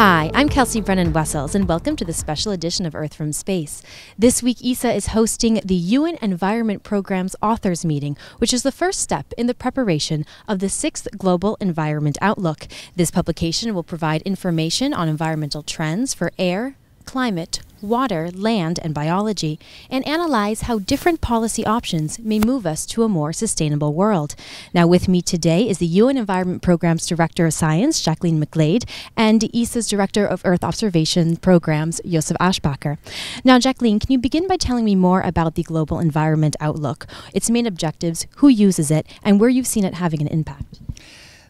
I'm Kelsea Brennan-Wessels, and welcome to the special edition of Earth from Space. This week, ESA is hosting the UN Environment Program's Authors Meeting, which is the first step in the preparation of the sixth Global Environment Outlook. This publication will provide information on environmental trends for air, climate, water, land, and biology, and analyze how different policy options may move us to a more sustainable world. Now, with me today is the UN Environment Program's Director of Science, Jacqueline McGlade, and ESA's Director of Earth Observation Programs, Josef Aschbacher. Now, Jacqueline, can you begin by telling me more about the Global Environment Outlook, its main objectives, who uses it, and where you've seen it having an impact?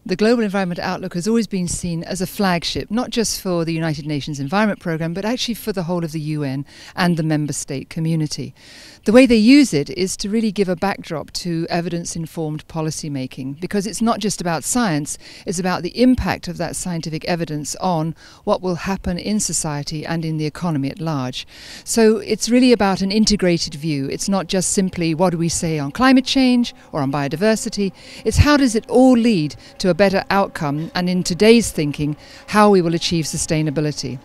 The Global Environment Outlook has always been seen as a flagship, not just for the United Nations Environment Programme, but actually for the whole of the UN and the member state community. The way they use it is to really give a backdrop to evidence informed policy making, because it's not just about science, it's about the impact of that scientific evidence on what will happen in society and in the economy at large. So it's really about an integrated view. It's not just simply what do we say on climate change or on biodiversity, it's how does it all lead to a better outcome and in today's thinking, how we will achieve sustainability.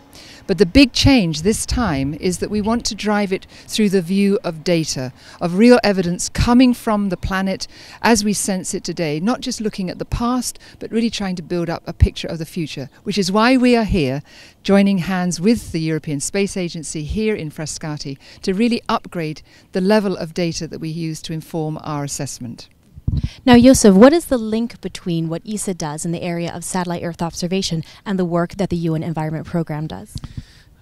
But the big change this time is that we want to drive it through the view of data, of real evidence coming from the planet as we sense it today, not just looking at the past, but really trying to build up a picture of the future, which is why we are here joining hands with the European Space Agency here in Frascati to really upgrade the level of data that we use to inform our assessment. Now, Josef, what is the link between what ESA does in the area of satellite Earth observation and the work that the UN Environment Programme does?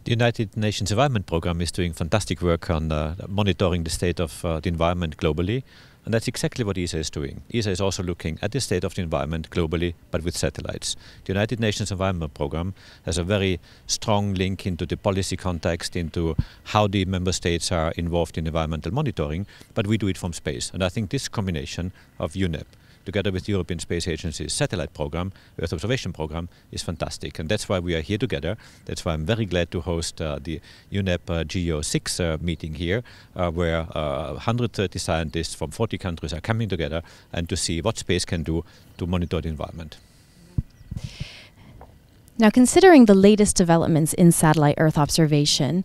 The United Nations Environment Programme is doing fantastic work on uh, monitoring the state of uh, the environment globally and that's exactly what ESA is doing. ESA is also looking at the state of the environment globally, but with satellites. The United Nations Environment Programme has a very strong link into the policy context, into how the member states are involved in environmental monitoring, but we do it from space. And I think this combination of UNEP, together with the European Space Agency's satellite program, Earth observation program, is fantastic. And that's why we are here together. That's why I'm very glad to host uh, the UNEP uh, GEO6 uh, meeting here, uh, where 130 uh, scientists from 40 countries are coming together and to see what space can do to monitor the environment. Now, considering the latest developments in satellite Earth observation,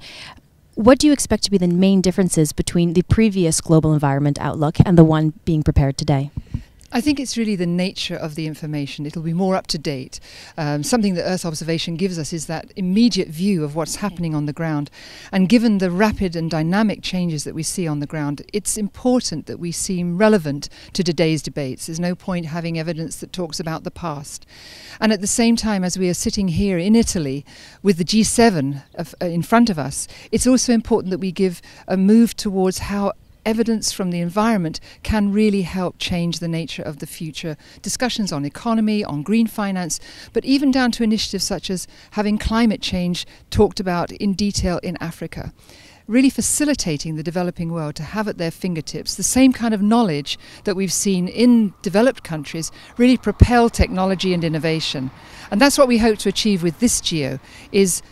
what do you expect to be the main differences between the previous global environment outlook and the one being prepared today? I think it's really the nature of the information. It'll be more up to date. Um, something that Earth observation gives us is that immediate view of what's happening on the ground. And given the rapid and dynamic changes that we see on the ground, it's important that we seem relevant to today's debates. There's no point having evidence that talks about the past. And at the same time, as we are sitting here in Italy with the G7 of, uh, in front of us, it's also important that we give a move towards how evidence from the environment can really help change the nature of the future discussions on economy, on green finance, but even down to initiatives such as having climate change talked about in detail in Africa really facilitating the developing world to have at their fingertips the same kind of knowledge that we've seen in developed countries really propel technology and innovation. And that's what we hope to achieve with this GEO is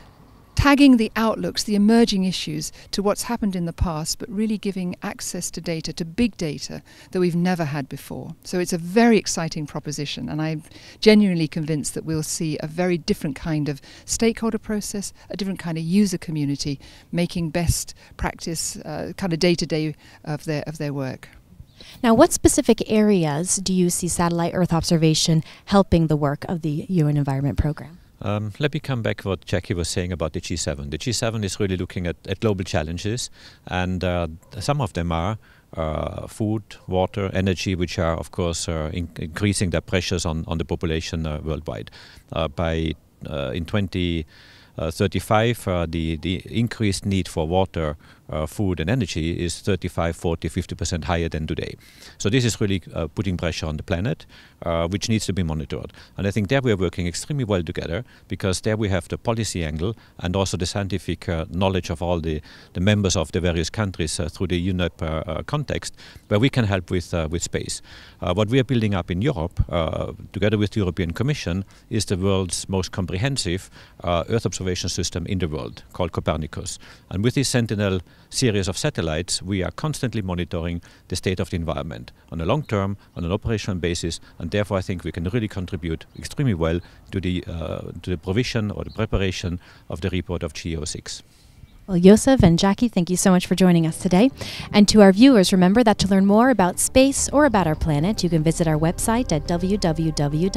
tagging the outlooks, the emerging issues to what's happened in the past, but really giving access to data, to big data that we've never had before. So it's a very exciting proposition, and I'm genuinely convinced that we'll see a very different kind of stakeholder process, a different kind of user community making best practice uh, kind of day to day of their of their work. Now, what specific areas do you see satellite Earth observation helping the work of the UN Environment Program? Um, let me come back what Jackie was saying about the G7. The G7 is really looking at, at global challenges, and uh, some of them are uh, food, water, energy, which are, of course, uh, in increasing the pressures on, on the population uh, worldwide. Uh, by uh, in 2035, the, the increased need for water uh, food and energy is 35, 40, 50% higher than today. So this is really uh, putting pressure on the planet, uh, which needs to be monitored. And I think there we are working extremely well together because there we have the policy angle and also the scientific uh, knowledge of all the, the members of the various countries uh, through the UNEP uh, context, where we can help with, with space. what we are building up in Europe, together with the European Commission, is the world's most comprehensive Earth observation system in the world, called Copernicus. And with this Sentinel series of satellites, we are constantly monitoring the state of the environment on a long term, on an operational basis, and therefore I think we can really contribute extremely well to the uh, to the provision or the preparation of the report of GEO6. Well, Josef and Jackie, thank you so much for joining us today. And to our viewers, remember that to learn more about space or about our planet, you can visit our website at www.esa.int.